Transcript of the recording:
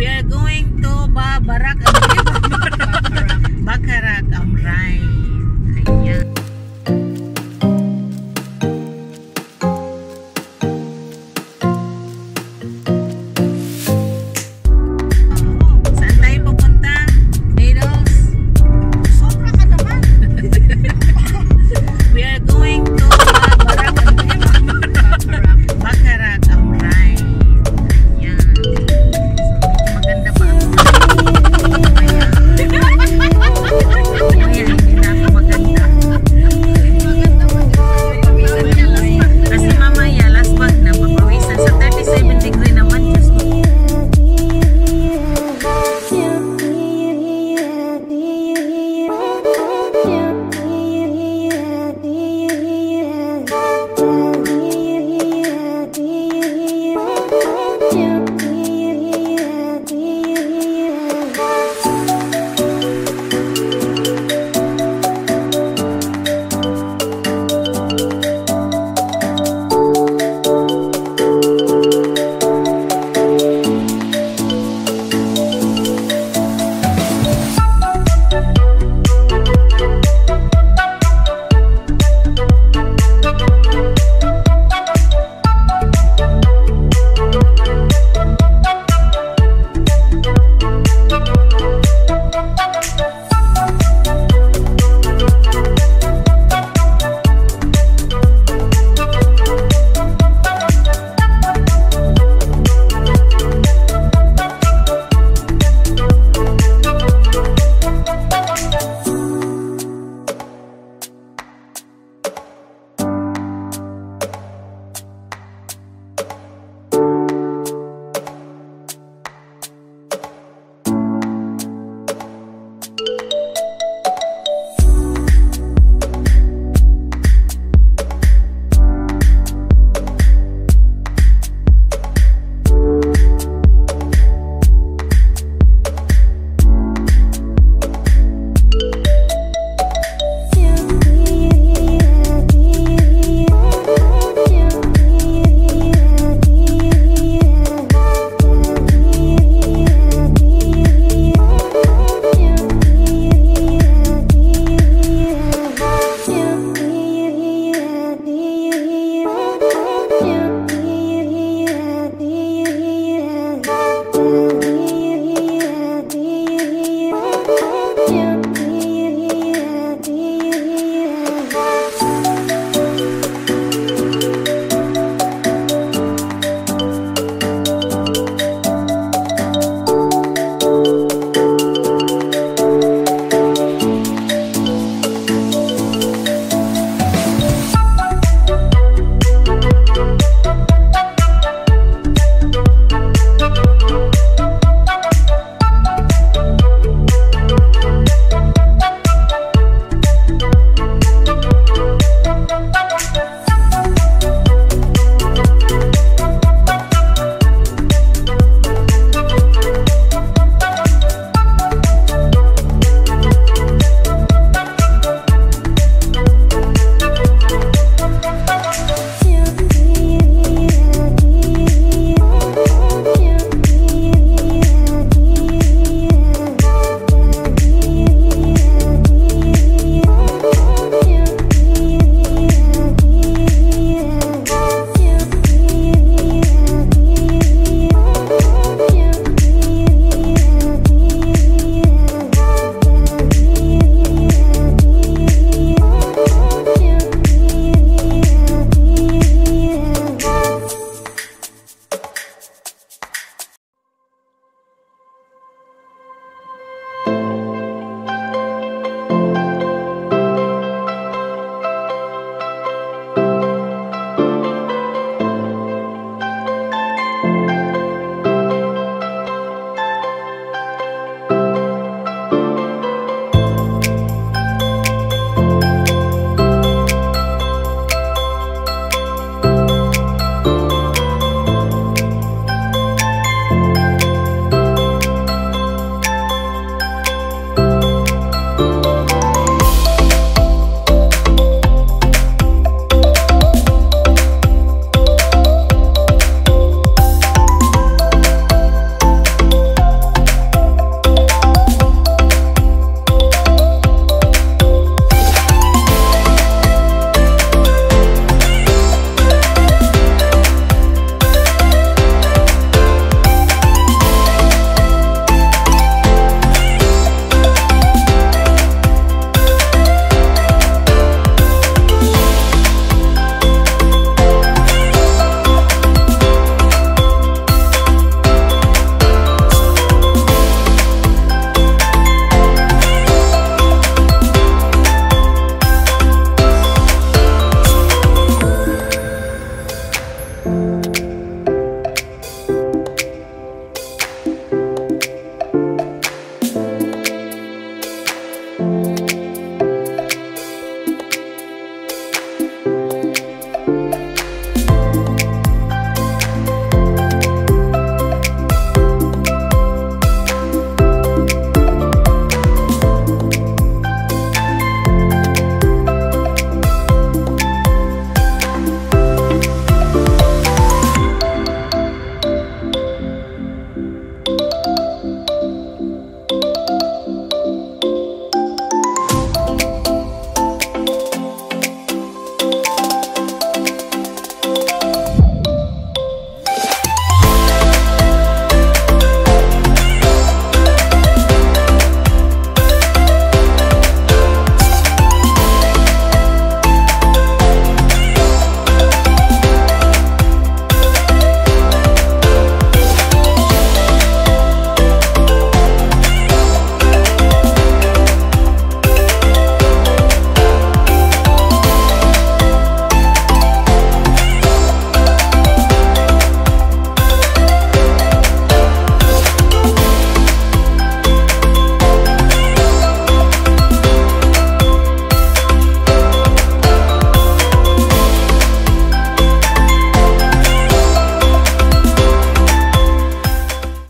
We are going to Babarak. Bakarak Amrain. Ayan.